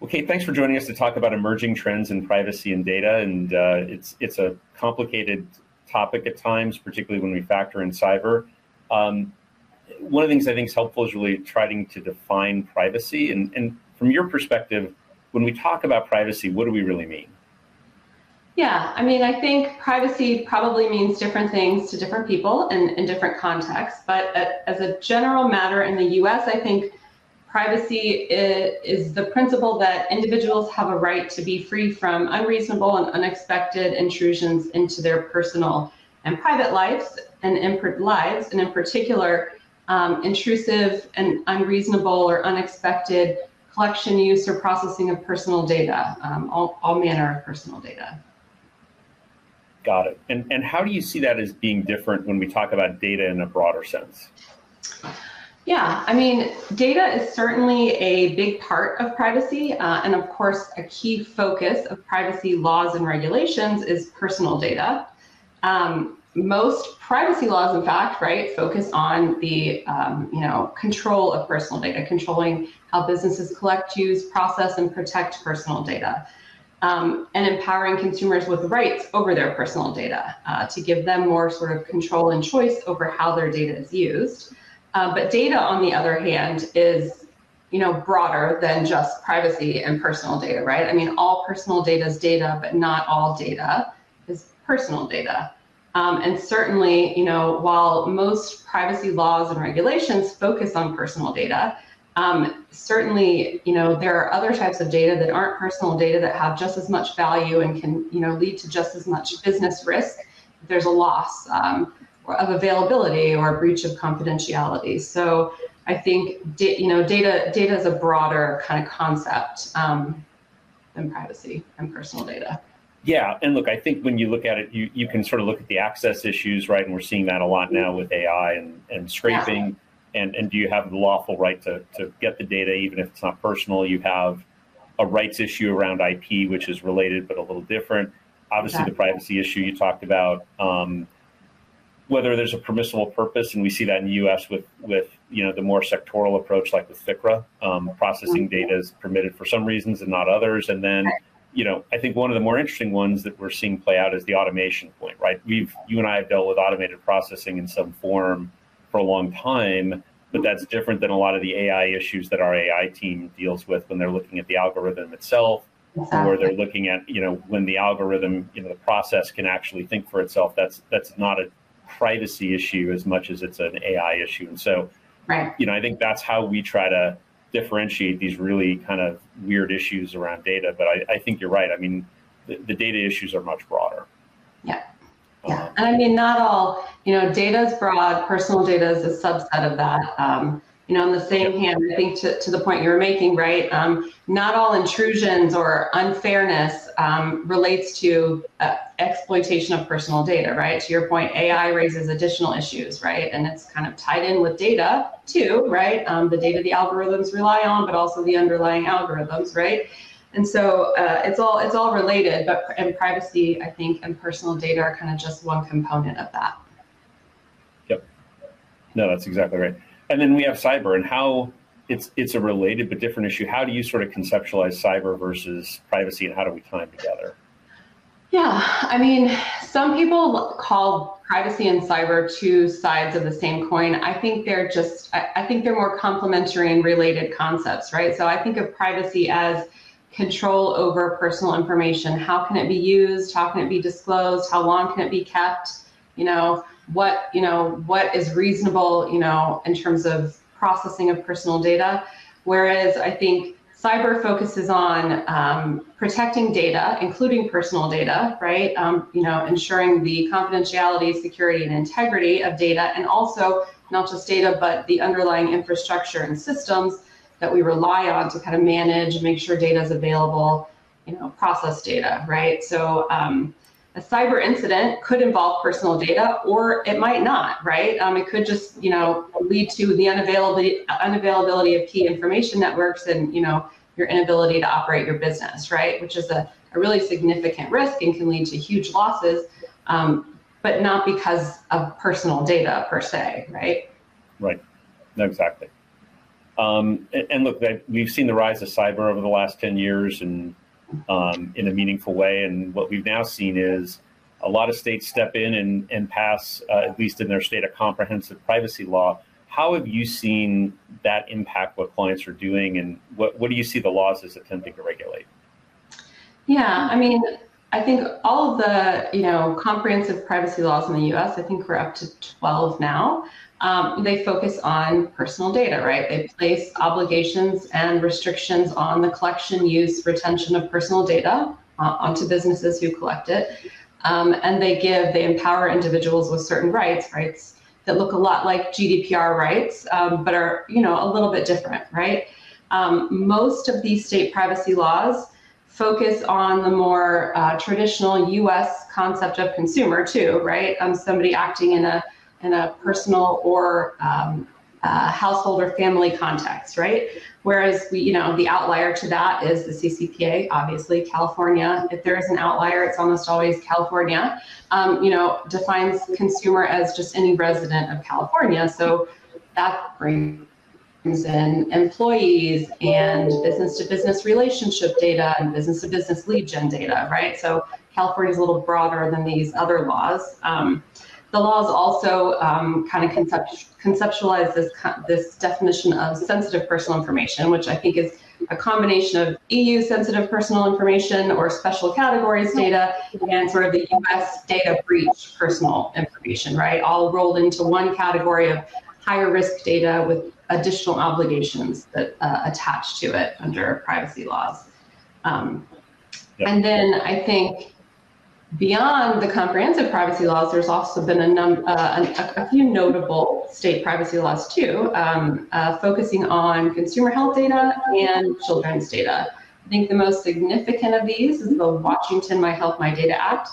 Well, Kate, thanks for joining us to talk about emerging trends in privacy and data. And uh, it's it's a complicated topic at times, particularly when we factor in cyber. Um, one of the things I think is helpful is really trying to define privacy. And, and from your perspective, when we talk about privacy, what do we really mean? Yeah, I mean, I think privacy probably means different things to different people and in different contexts. But as a general matter in the US, I think privacy is the principle that individuals have a right to be free from unreasonable and unexpected intrusions into their personal and private lives and in lives, and in particular, um, intrusive and unreasonable or unexpected collection, use, or processing of personal data, um, all, all manner of personal data. Got it. And, and how do you see that as being different when we talk about data in a broader sense? Yeah, I mean, data is certainly a big part of privacy. Uh, and of course, a key focus of privacy laws and regulations is personal data. Um, most privacy laws, in fact, right, focus on the um, you know control of personal data, controlling how businesses collect, use, process, and protect personal data um, and empowering consumers with rights over their personal data uh, to give them more sort of control and choice over how their data is used. Uh, but data, on the other hand, is you know broader than just privacy and personal data, right? I mean, all personal data is data, but not all data is personal data. Um, and certainly, you know, while most privacy laws and regulations focus on personal data, um, certainly, you know, there are other types of data that aren't personal data that have just as much value and can, you know, lead to just as much business risk there's a loss um, of availability or a breach of confidentiality. So I think, you know, data data is a broader kind of concept um, than privacy and personal data. Yeah, and look, I think when you look at it, you, you can sort of look at the access issues, right? And we're seeing that a lot now with AI and, and scraping. Yeah and, and do you have the lawful right to, to get the data even if it's not personal? You have a rights issue around IP, which is related but a little different. Obviously, the privacy issue you talked about, um, whether there's a permissible purpose, and we see that in the U.S. with with you know the more sectoral approach, like with FCRA, um, processing mm-hmm. data is permitted for some reasons and not others, and then. You know, I think one of the more interesting ones that we're seeing play out is the automation point, right? We've, you and I have dealt with automated processing in some form for a long time, but that's different than a lot of the AI issues that our AI team deals with when they're looking at the algorithm itself, exactly. or they're looking at you know when the algorithm, you know, the process can actually think for itself. That's that's not a privacy issue as much as it's an AI issue, and so right. you know I think that's how we try to differentiate these really kind of weird issues around data. But I, I think you're right. I mean, the, the data issues are much broader. Yeah. Yeah, and I mean, not all, you know, data is broad, personal data is a subset of that. Um, you know, on the same yep. hand, I think to, to the point you were making, right, um, not all intrusions or unfairness um, relates to uh, exploitation of personal data, right? To your point, AI raises additional issues, right? And it's kind of tied in with data too, right? Um, the data the algorithms rely on, but also the underlying algorithms, right? And so uh, it's all it's all related, but and privacy, I think, and personal data are kind of just one component of that. Yep. No, that's exactly right. And then we have cyber and how it's it's a related but different issue. How do you sort of conceptualize cyber versus privacy, and how do we tie them together? Yeah, I mean, some people call privacy and cyber two sides of the same coin. I think they're just, I, I think they're more complementary and related concepts, right? So I think of privacy as control over personal information. How can it be used? How can it be disclosed? How long can it be kept? You know, what, you know, what is reasonable, you know, in terms of processing of personal data. Whereas I think cyber focuses on um, protecting data, including personal data, right? Um, you know, ensuring the confidentiality, security, and integrity of data, and also not just data, but the underlying infrastructure and systems that we rely on to kind of manage, make sure data is available, you know, process data, right? So um, a cyber incident could involve personal data, or it might not, right? Um, it could just, you know, lead to the unavailability unavailability of key information networks, and you know, your inability to operate your business, right? Which is a, a really significant risk and can lead to huge losses, um, but not because of personal data per se, right? Right. No, exactly. Um, and, and, look, we've seen the rise of cyber over the last 10 years and um, in a meaningful way. And what we've now seen is a lot of states step in and, and pass, uh, at least in their state, a comprehensive privacy law. How have you seen that impact what clients are doing, and what, what do you see the laws as attempting to regulate? Yeah, I mean, I think all of the you know comprehensive privacy laws in the U.S. I think we're up to 12 now. Um, they focus on personal data, right? They place obligations and restrictions on the collection, use, retention of personal data uh, onto businesses who collect it, um, and they give they empower individuals with certain rights, rights that look a lot like GDPR rights, um, but are you know a little bit different, right? Um, most of these state privacy laws focus on the more uh, traditional U.S. concept of consumer too, right? Um, somebody acting in a in a personal or um, uh, household or family context, right? Whereas we, you know, the outlier to that is the CCPA, obviously California. If there is an outlier, it's almost always California. Um, you know, defines consumer as just any resident of California. So that brings in employees and business to business relationship data and business to business lead gen data, right? So California is a little broader than these other laws. Um, the laws also um, kind of concept, conceptualize this, this definition of sensitive personal information, which I think is a combination of EU sensitive personal information or special categories data and sort of the US data breach personal information, right? All rolled into one category of higher risk data with additional obligations that uh, attach to it under privacy laws. Um, yep. And then I think beyond the comprehensive privacy laws, there's also been a, num- uh, a, a few notable state privacy laws too, um, uh, focusing on consumer health data and children's data. I think the most significant of these is the Washington My Health My Data Act,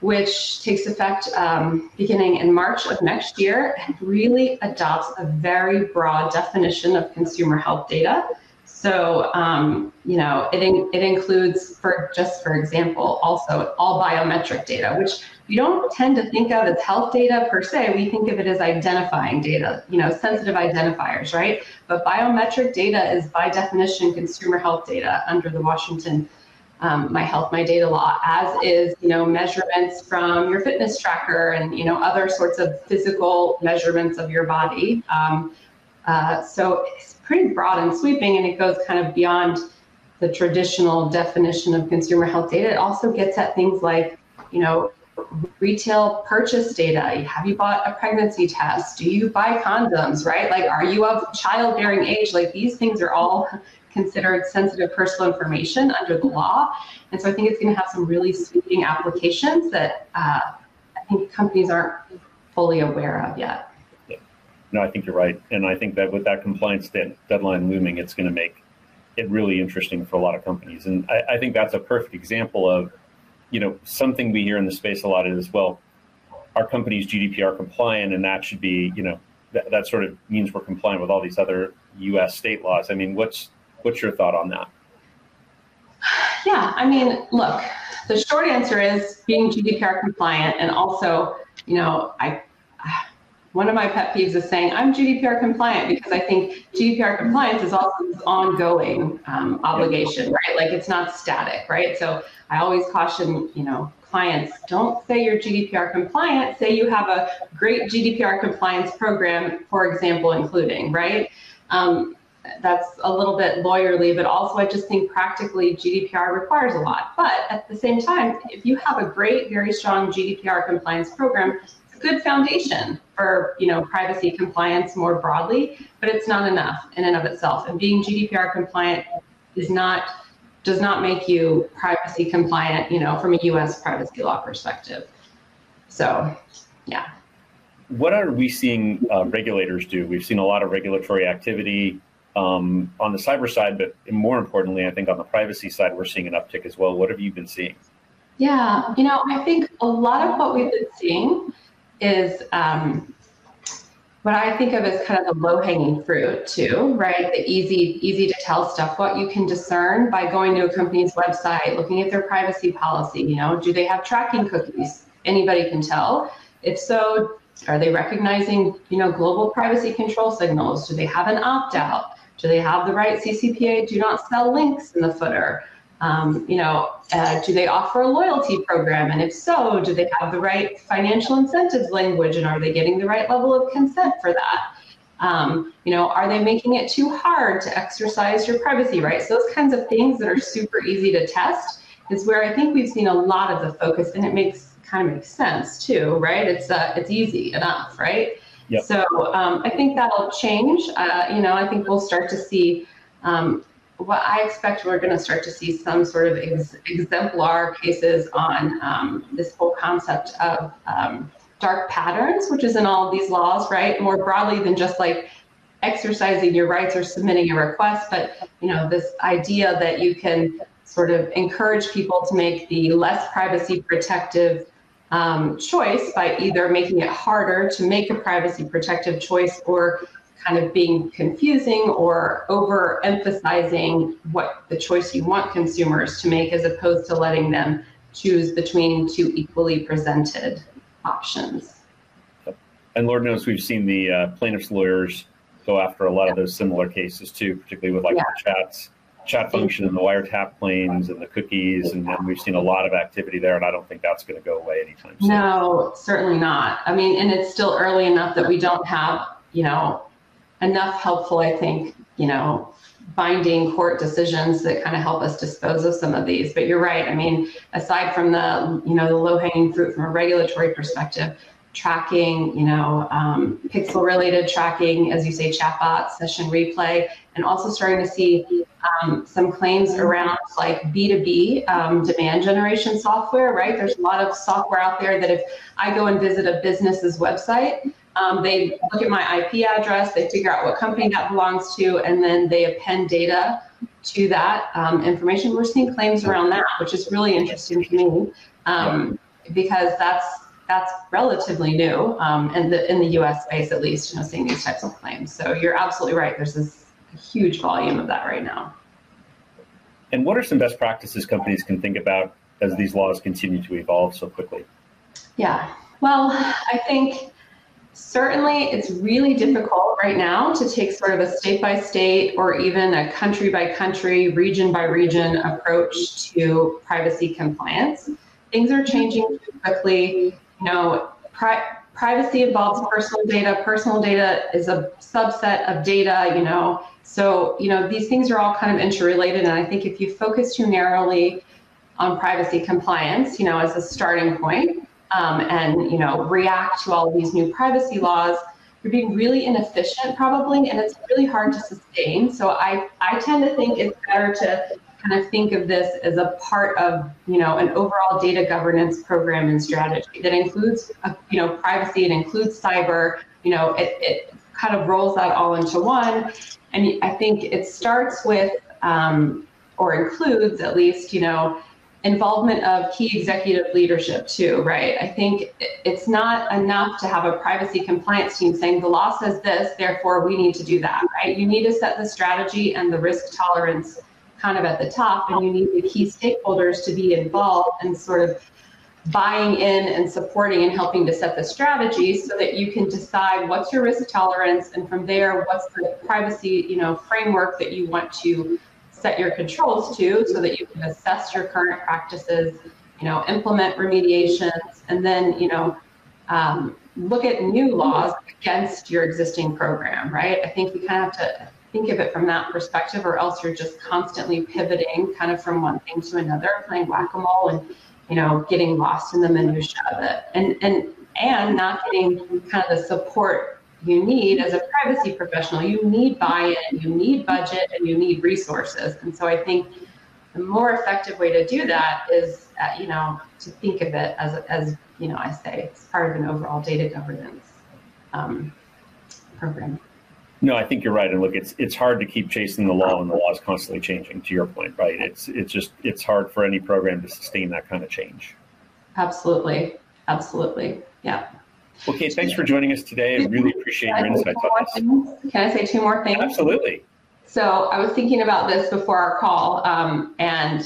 which takes effect um, beginning in March of next year and really adopts a very broad definition of consumer health data so, um, you know, it, in, it includes, for just for example, also all biometric data, which you don't tend to think of as health data per se. We think of it as identifying data, you know, sensitive identifiers, right? But biometric data is by definition consumer health data under the Washington um, My Health My Data law, as is, you know, measurements from your fitness tracker and, you know, other sorts of physical measurements of your body. Um, uh, so pretty broad and sweeping, and it goes kind of beyond the traditional definition of consumer health data. It also gets at things like, you know, retail purchase data. Have you bought a pregnancy test? Do you buy condoms, right? Like, are you of childbearing age? Like, these things are all considered sensitive personal information under the law. And so I think it's going to have some really sweeping applications that uh, I think companies aren't fully aware of yet no, I think you're right, and I think that with that compliance de- deadline looming, it's going to make it really interesting for a lot of companies. And I, I, think that's a perfect example of, you know, something we hear in the space a lot is well, our company's GDPR compliant, and that should be, you know, that, that sort of means we're compliant with all these other U.S. state laws. I mean, what's what's your thought on that? Yeah, I mean, look, the short answer is being GDPR compliant, and also, you know, I one of my pet peeves is saying I'm GDPR compliant because I think GDPR compliance is also an ongoing um, obligation, right? Like it's not static, right? So I always caution, you know, clients don't say you're GDPR compliant. Say you have a great GDPR compliance program, for example, including, right? Um, that's a little bit lawyerly, but also I just think practically GDPR requires a lot. But at the same time, if you have a great, very strong GDPR compliance program, good foundation for you know privacy compliance more broadly, but it's not enough in and of itself. And being GDPR compliant is not does not make you privacy compliant, you know, from a U.S. privacy law perspective. So, yeah. What are we seeing uh, regulators do? We've seen a lot of regulatory activity um, on the cyber side, but more importantly, I think on the privacy side, we're seeing an uptick as well. What have you been seeing? Yeah, you know, I think a lot of what we've been seeing is um, what I think of as kind of the low hanging fruit too, right? The easy, easy to tell stuff, what you can discern by going to a company's website, looking at their privacy policy, you know, do they have tracking cookies? Anybody can tell. If so, are they recognizing, you know, global privacy control signals? Do they have an opt out? Do they have the right CCPA do not sell links in the footer? Um, you know, uh, do they offer a loyalty program? And if so, do they have the right financial incentives language and are they getting the right level of consent for that? Um, you know, are they making it too hard to exercise your privacy rights? Those kinds of things that are super easy to test is where I think we've seen a lot of the focus, and it makes kind of makes sense too, right? It's uh, it's easy enough, right? Yep. So um, I think that'll change. Uh, you know, I think we'll start to see um, what I expect we're going to start to see some sort of ex- exemplar cases on um, this whole concept of um, dark patterns, which is in all of these laws, right? More broadly than just like exercising your rights or submitting a request, but you know this idea that you can sort of encourage people to make the less privacy protective um, choice by either making it harder to make a privacy protective choice or kind of being confusing or overemphasizing what the choice you want consumers to make as opposed to letting them choose between two equally presented options. And Lord knows we've seen the uh, plaintiffs' lawyers go after a lot of those similar cases too, particularly with like yeah. the chats, chat function and the wiretap claims and the cookies, and, and we've seen a lot of activity there. And I don't think that's going to go away anytime soon. No, certainly not. I mean, and it's still early enough that we don't have, you know, enough helpful, I think, you know, binding court decisions that kind of help us dispose of some of these. But you're right. I mean, aside from the, you know, the low hanging fruit from a regulatory perspective, tracking, you know, um, pixel related tracking, as you say, chatbot, session replay, and also starting to see um, some claims around like B2B um, demand generation software, right? There's a lot of software out there that if I go and visit a business's website, um, they look at my IP address, they figure out what company that belongs to, and then they append data to that um, information. We're seeing claims around that, which is really interesting to me um, because that's that's relatively new um, in the in the U.S. space, at least. You know, seeing these types of claims. So you're absolutely right. There's this huge volume of that right now. And what are some best practices companies can think about as these laws continue to evolve so quickly? Yeah. Well, I think certainly it's really difficult right now to take sort of a state by state or even a country by country, region by region approach to privacy compliance. Things are changing quickly. You know, pri- privacy involves personal data. Personal data is a subset of data, you know. So, you know, these things are all kind of interrelated. And I think if you focus too narrowly on privacy compliance, you know, as a starting point, um, and you know react to all of these new privacy laws. You're being really inefficient probably and it's really hard to sustain. So i i tend to think it's better to kind of think of this as a part of you know an overall data governance program and strategy that includes uh, you know privacy it includes cyber you know it, it kind of rolls that all into one. And i think it starts with um, or includes at least you know involvement of key executive leadership too, right? I think it's not enough to have a privacy compliance team saying the law says this, therefore we need to do that, right? You need to set the strategy and the risk tolerance kind of at the top, and you need the key stakeholders to be involved and sort of buying in and supporting and helping to set the strategy so that you can decide what's your risk tolerance and from there what's the privacy you know framework that you want to set your controls to so that you can assess your current practices, you know, implement remediations, and then, you know, um, look at new laws against your existing program, right? I think we kind of have to think of it from that perspective, or else you're just constantly pivoting kind of from one thing to another, playing whack-a-mole and, you know, getting lost in the minutia of it. And and and not getting kind of the support you need as a privacy professional you need buy-in you need budget and you need resources and so i think the more effective way to do that is uh, you know to think of it as as you know i say it's part of an overall data governance um, program no, I think you're right. And look, it's it's hard to keep chasing the law, and the law is constantly changing. To your point, right? It's it's just it's hard for any program to sustain that kind of change. Absolutely, absolutely, yeah. Okay, thanks for joining us today. I really appreciate your insights on this. Can I say two more things? Absolutely. So I was thinking about this before our call, um, and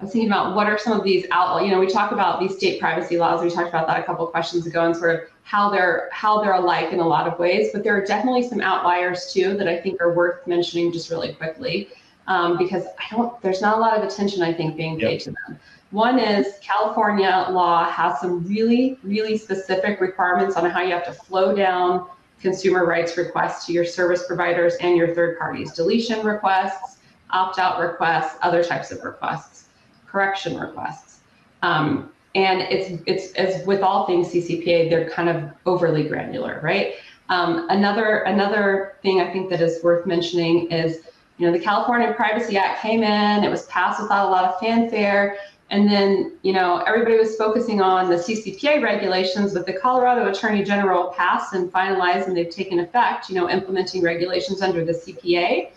I was thinking about what are some of these out, you know, we talk about these state privacy laws. We talked about that a couple of questions ago and sort of how they're how they're alike in a lot of ways, but there are definitely some outliers too that I think are worth mentioning just really quickly. Um, because I don't, there's not a lot of attention I think being paid yep. to them. One is California law has some really, really specific requirements on how you have to flow down consumer rights requests to your service providers and your third parties, deletion requests, opt-out requests, other types of requests, correction requests. Um, and it's it's as with all things CCPA, they're kind of overly granular, right? Um, another another thing I think that is worth mentioning is, you know, the California Privacy Act came in, it was passed without a lot of fanfare, and then, you know, everybody was focusing on the CCPA regulations, but the Colorado Attorney General passed and finalized, and they've taken effect, you know, implementing regulations under the CPA.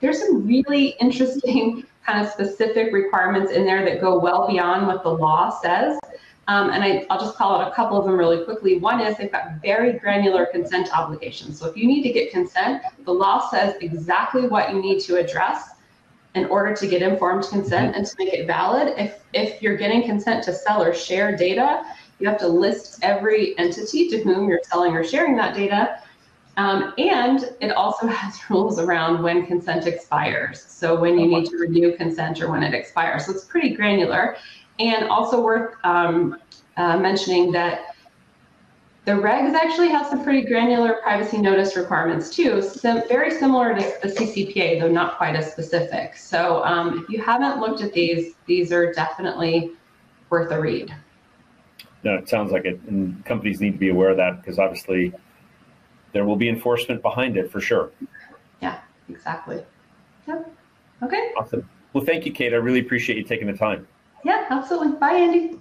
There's some really interesting kind of specific requirements in there that go well beyond what the law says. Um, and I, will just call out a couple of them really quickly. One is they've got very granular consent obligations. So if you need to get consent, the law says exactly what you need to address in order to get informed consent mm-hmm. and to make it valid. If, if you're getting consent to sell or share data, you have to list every entity to whom you're selling or sharing that data. Um, and it also has rules around when consent expires. So when you need to renew consent or when it expires. So it's pretty granular. And also worth um, uh, mentioning that the regs actually have some pretty granular privacy notice requirements too, Sim very similar to the CCPA, though not quite as specific. So um, if you haven't looked at these, these are definitely worth a read. No, it sounds like it, and companies need to be aware of that because obviously there will be enforcement behind it for sure. Yeah, exactly. Yep. Okay. Awesome. Well, thank you, Kate. I really appreciate you taking the time. Yeah, absolutely. Bye, Andy.